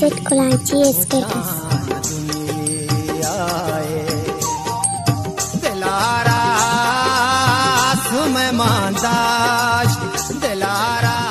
Set कलाची status दिलारा सुम दिलारा।